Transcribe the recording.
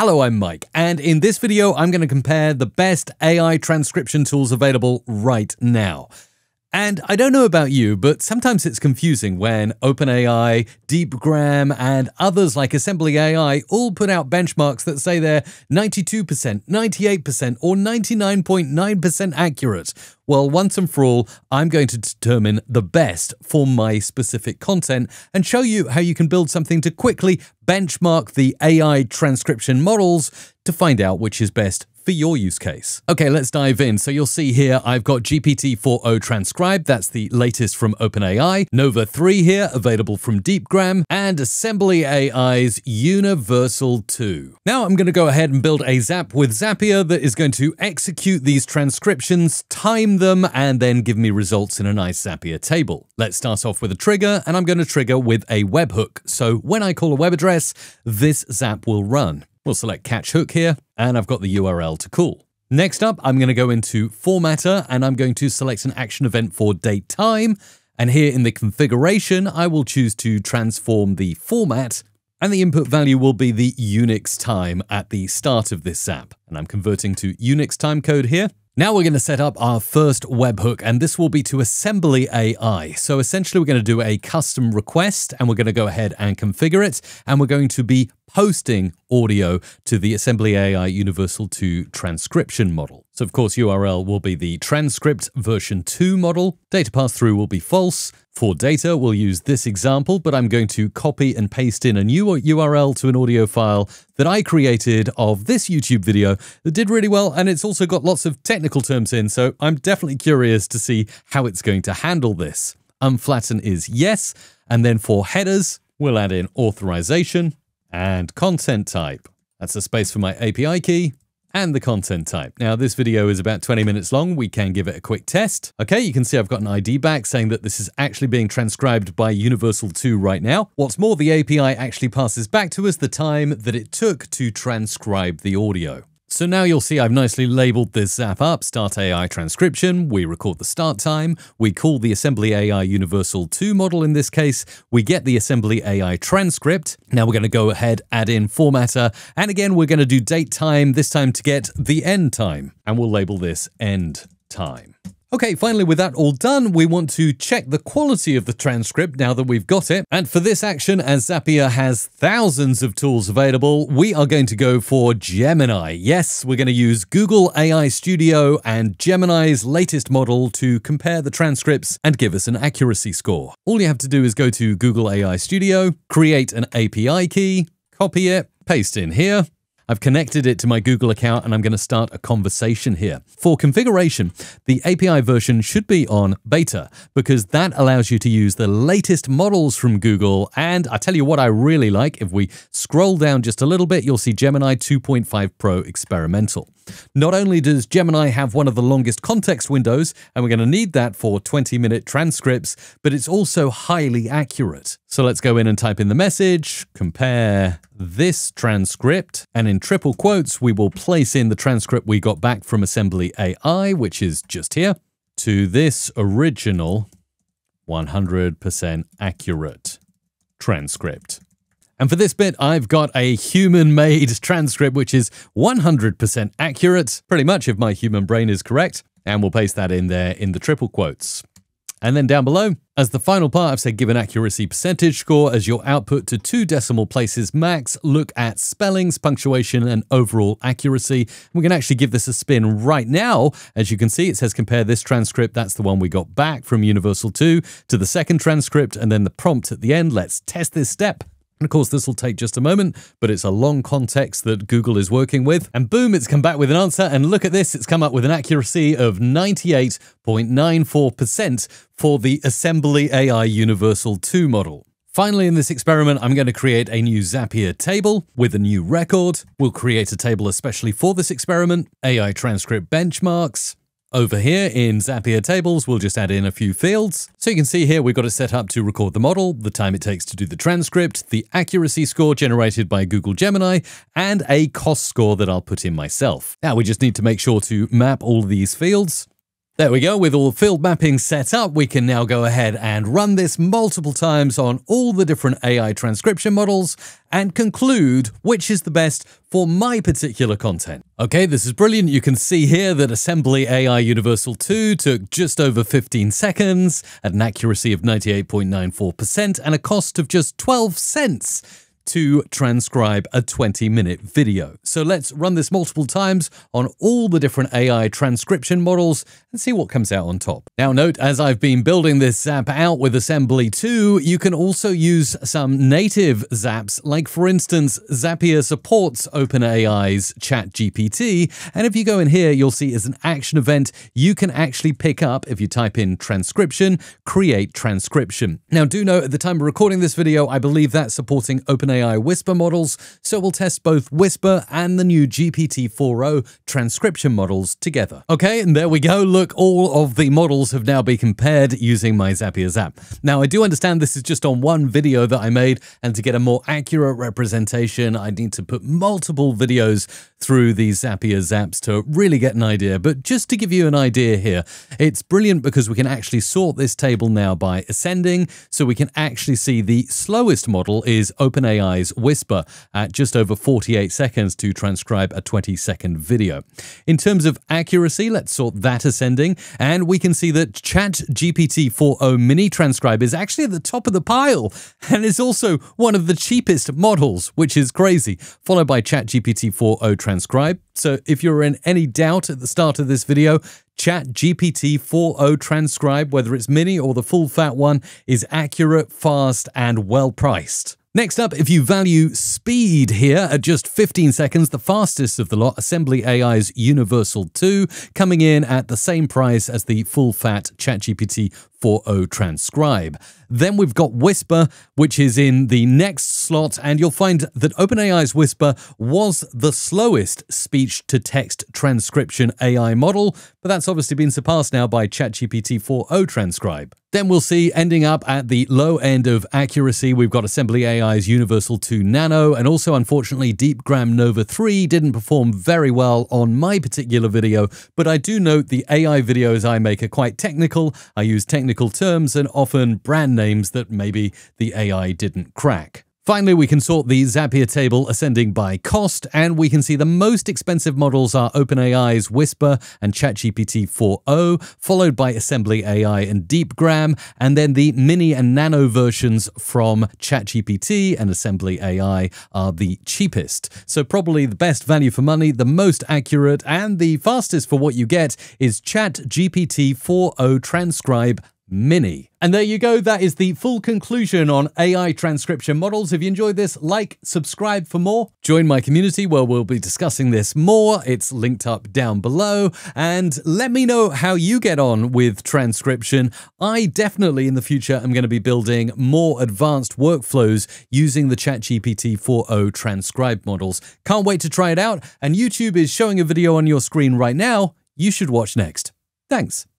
Hello, I'm Mike, and in this video, I'm going to compare the best AI transcription tools available right now. And I don't know about you, but sometimes it's confusing when OpenAI, DeepGram, and others like Assembly AI all put out benchmarks that say they're 92%, 98%, or 99.9% accurate. Well, once and for all, I'm going to determine the best for my specific content and show you how you can build something to quickly benchmark the AI transcription models to find out which is best for your use case. Okay, let's dive in. So you'll see here, I've got GPT-4o Transcribe. That's the latest from OpenAI. Nova 3 here, available from DeepGram, and Assembly AI's Universal 2. Now I'm going to go ahead and build a Zap with Zapier that is going to execute these transcriptions, time them, and then give me results in a nice Zapier table. Let's start off with a trigger, and I'm going to trigger with a webhook. So when I call a web address, this Zap will run. We'll select catch hook here, and I've got the URL to call. Next up, I'm going to go into Formatter, and I'm going to select an action event for date time. And here in the configuration, I will choose to transform the format, and the input value will be the Unix time at the start of this Zap. And I'm converting to Unix time code here. Now we're going to set up our first webhook, and this will be to Assembly AI. So essentially, we're going to do a custom request, and we're going to go ahead and configure it, and we're going to be posting audio to the Assembly AI Universal 2 transcription model. So of course URL will be the transcript version 2 model, data pass-through will be false. For data, we'll use this example, but I'm going to copy and paste in a new URL to an audio file that I created of this YouTube video that did really well, and it's also got lots of technical terms in, so I'm definitely curious to see how it's going to handle this. Unflatten is yes, and then for headers, we'll add in authorization, and content type. That's the space for my API key and the content type. Now, this video is about 20 minutes long. We can give it a quick test. Okay, you can see I've got an ID back saying that this is actually being transcribed by Universal 2 right now. What's more, the API actually passes back to us the time that it took to transcribe the audio. So now you'll see I've nicely labeled this Zap up, Start AI Transcription, we record the start time, we call the Assembly AI Universal 2 model in this case, we get the Assembly AI transcript, now we're going to go ahead, add in formatter, and again we're going to do date time, this time to get the end time, and we'll label this end time. Okay, finally, with that all done, we want to check the quality of the transcript now that we've got it. And for this action, as Zapier has thousands of tools available, we are going to go for Gemini. Yes, we're going to use Google AI Studio and Gemini's latest model to compare the transcripts and give us an accuracy score. All you have to do is go to Google AI Studio, create an API key, copy it, paste in here, I've connected it to my Google account and I'm going to start a conversation here. For configuration, the API version should be on beta because that allows you to use the latest models from Google. And I tell you what I really like, if we scroll down just a little bit, you'll see Gemini 2.5 Pro Experimental. Not only does Gemini have one of the longest context windows, and we're going to need that for 20 minute transcripts, but it's also highly accurate. So let's go in and type in the message, compare this transcript, and in triple quotes, we will place in the transcript we got back from Assembly AI, which is just here, to this original 100% accurate transcript. And for this bit, I've got a human-made transcript, which is 100% accurate, pretty much if my human brain is correct. And we'll paste that in there in the triple quotes. And then down below, as the final part, I've said give an accuracy percentage score as your output to two decimal places max. Look at spellings, punctuation, and overall accuracy. We can actually give this a spin right now. As you can see, it says compare this transcript, that's the one we got back from Universal 2, to the second transcript, and then the prompt at the end. Let's test this step. And of course, this will take just a moment, but it's a long context that Google is working with. And boom, it's come back with an answer. And look at this, it's come up with an accuracy of 98.94% for the Assembly AI Universal 2 model. Finally, in this experiment, I'm going to create a new Zapier table with a new record. We'll create a table especially for this experiment, AI transcript benchmarks, over here in Zapier tables, we'll just add in a few fields. So you can see here we've got it set up to record the model, the time it takes to do the transcript, the accuracy score generated by Google Gemini, and a cost score that I'll put in myself. Now we just need to make sure to map all these fields There we go. With all field mapping set up, we can now go ahead and run this multiple times on all the different AI transcription models and conclude which is the best for my particular content. Okay, this is brilliant. You can see here that Assembly AI Universal 2 took just over 15 seconds at an accuracy of 98.94% and a cost of just 12 cents to transcribe a 20 minute video. So let's run this multiple times on all the different AI transcription models and see what comes out on top. Now note, as I've been building this Zap out with Assembly 2, you can also use some native Zaps, like for instance, Zapier supports OpenAI's ChatGPT, and if you go in here, you'll see as an action event, you can actually pick up, if you type in transcription, create transcription. Now do note, at the time of recording this video, I believe that's supporting OpenAI Whisper models, so we'll test both Whisper and the new GPT-4o transcription models together. Okay, and there we go. Look all of the models have now been compared using my Zapier Zap. Now, I do understand this is just on one video that I made, and to get a more accurate representation, I need to put multiple videos through these Zapier Zaps to really get an idea. But just to give you an idea here, it's brilliant because we can actually sort this table now by ascending, so we can actually see the slowest model is OpenAI's Whisper at just over 48 seconds to transcribe a 20 second video. In terms of accuracy, let's sort that ascending and we can see that ChatGPT 4o Mini Transcribe is actually at the top of the pile and is also one of the cheapest models, which is crazy, followed by ChatGPT 4o Transcribe. So if you're in any doubt at the start of this video, ChatGPT 4o Transcribe, whether it's mini or the full fat one, is accurate, fast, and well priced. Next up, if you value speed here at just 15 seconds, the fastest of the lot, Assembly AI's Universal 2, coming in at the same price as the full-fat ChatGPT 4o transcribe. Then we've got Whisper, which is in the next slot, and you'll find that OpenAI's Whisper was the slowest speech to text transcription AI model, but that's obviously been surpassed now by ChatGPT 4o transcribe. Then we'll see ending up at the low end of accuracy, we've got Assembly AI's Universal 2 Nano, and also unfortunately DeepGram Nova 3 didn't perform very well on my particular video, but I do note the AI videos I make are quite technical. I use technical technical terms and often brand names that maybe the AI didn't crack. Finally, we can sort the Zapier table ascending by cost, and we can see the most expensive models are OpenAI's Whisper and ChatGPT 4o, followed by Assembly AI and DeepGram, and then the mini and nano versions from ChatGPT and Assembly AI are the cheapest. So probably the best value for money, the most accurate, and the fastest for what you get is ChatGPT 4o Transcribe Mini. And there you go, that is the full conclusion on AI transcription models. If you enjoyed this, like, subscribe for more. Join my community where we'll be discussing this more. It's linked up down below. And let me know how you get on with transcription. I definitely in the future am going to be building more advanced workflows using the ChatGPT 4o transcribe models. Can't wait to try it out. And YouTube is showing a video on your screen right now you should watch next. Thanks.